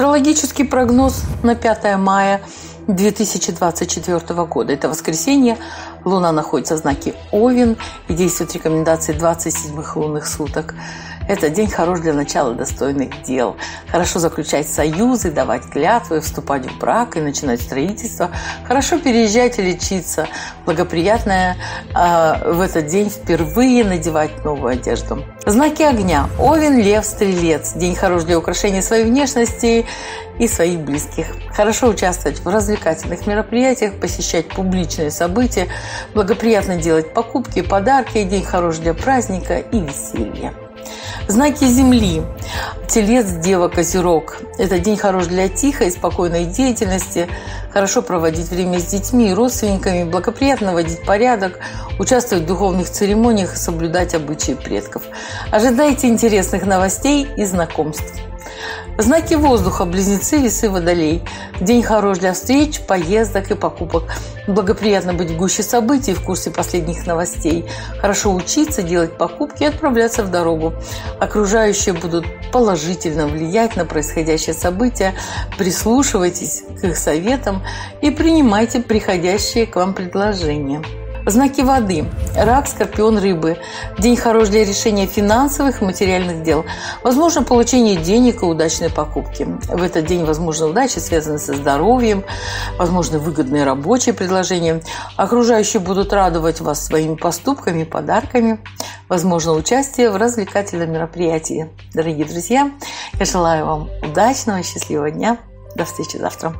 Астрологический прогноз на 5 мая 2024 года. Это воскресенье. Луна находится в знаке Овен и действует рекомендации 27 лунных суток. Это день хорош для начала достойных дел. Хорошо заключать союзы, давать клятвы, вступать в брак и начинать строительство. Хорошо переезжать и лечиться. Благоприятное э, в этот день впервые надевать новую одежду. Знаки огня. Овен, лев, стрелец. День хорош для украшения своей внешности и своих близких. Хорошо участвовать в развлекательных мероприятиях, посещать публичные события, благоприятно делать покупки, подарки. День хорош для праздника и веселья. Знаки Земли. Телец, Дева, Козерог. Это день хорош для тихой спокойной деятельности. Хорошо проводить время с детьми и родственниками, благоприятно водить порядок, участвовать в духовных церемониях и соблюдать обычаи предков. Ожидайте интересных новостей и знакомств. Знаки воздуха, близнецы, весы, водолей. День хорош для встреч, поездок и покупок. Благоприятно быть в гуще событий, в курсе последних новостей. Хорошо учиться, делать покупки и отправляться в дорогу. Окружающие будут положительно влиять на происходящее событие. Прислушивайтесь к их советам и принимайте приходящие к вам предложения. Знаки воды. Рак, скорпион, рыбы. День хорош для решения финансовых и материальных дел. Возможно получение денег и удачные покупки. В этот день возможны удачи, связанные со здоровьем, возможно выгодные рабочие предложения. Окружающие будут радовать вас своими поступками подарками. Возможно участие в развлекательном мероприятии. Дорогие друзья, я желаю вам удачного, счастливого дня. До встречи завтра.